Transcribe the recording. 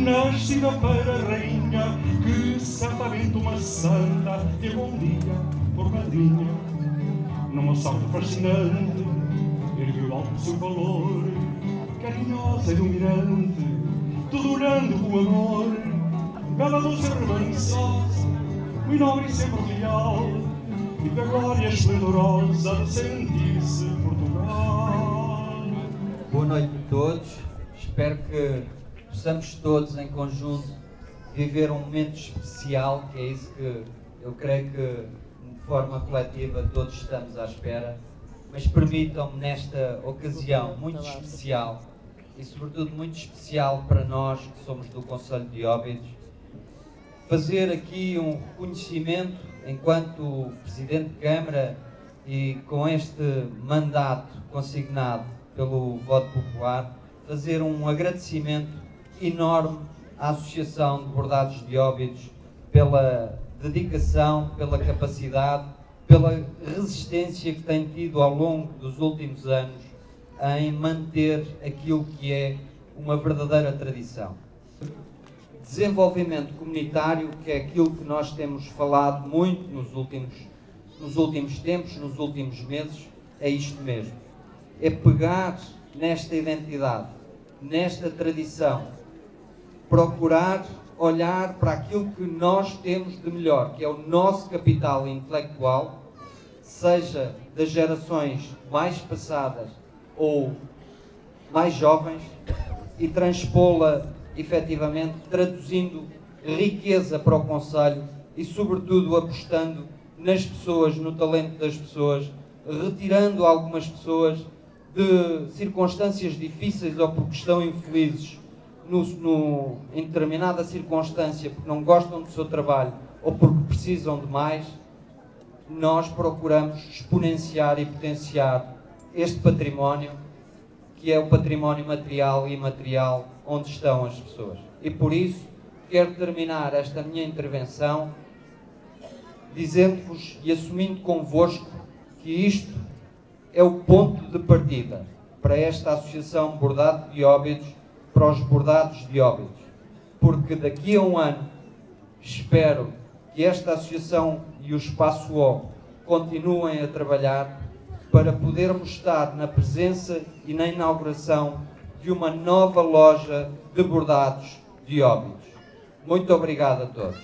nascida para rainha, que certamente uma santa teve um dia por madrinha. Numa sorte fascinante, ergueu alto o seu valor, carinhosa e mirante, tudo orando com amor. Bela do seu remançosa, muito nobre e sempre leal, e da glória esplendorosa de sentir-se Portugal. Boa noite a todos, espero que possamos todos em conjunto viver um momento especial, que é isso que eu creio que de forma coletiva todos estamos à espera. Mas permitam-me nesta ocasião muito especial e sobretudo muito especial para nós que somos do Conselho de Óbidos, fazer aqui um reconhecimento enquanto Presidente de Câmara e com este mandato consignado pelo voto popular, fazer um agradecimento enorme à Associação de Bordados de Óbidos pela dedicação, pela capacidade, pela resistência que tem tido ao longo dos últimos anos em manter aquilo que é uma verdadeira tradição. Desenvolvimento comunitário, que é aquilo que nós temos falado muito nos últimos, nos últimos tempos, nos últimos meses, é isto mesmo. É pegar nesta identidade, nesta tradição, procurar olhar para aquilo que nós temos de melhor, que é o nosso capital intelectual, seja das gerações mais passadas ou mais jovens, e transpô-la efetivamente, traduzindo riqueza para o Conselho e, sobretudo, apostando nas pessoas, no talento das pessoas, retirando algumas pessoas de circunstâncias difíceis ou porque estão infelizes no, no, em determinada circunstância, porque não gostam do seu trabalho ou porque precisam de mais, nós procuramos exponenciar e potenciar este património, que é o património material e imaterial onde estão as pessoas. E por isso quero terminar esta minha intervenção dizendo-vos e assumindo convosco que isto é o ponto de partida para esta Associação Bordado de Óbidos para os bordados de óbidos, porque daqui a um ano espero que esta associação e o Espaço O continuem a trabalhar para podermos estar na presença e na inauguração de uma nova loja de bordados de óbidos. Muito obrigado a todos.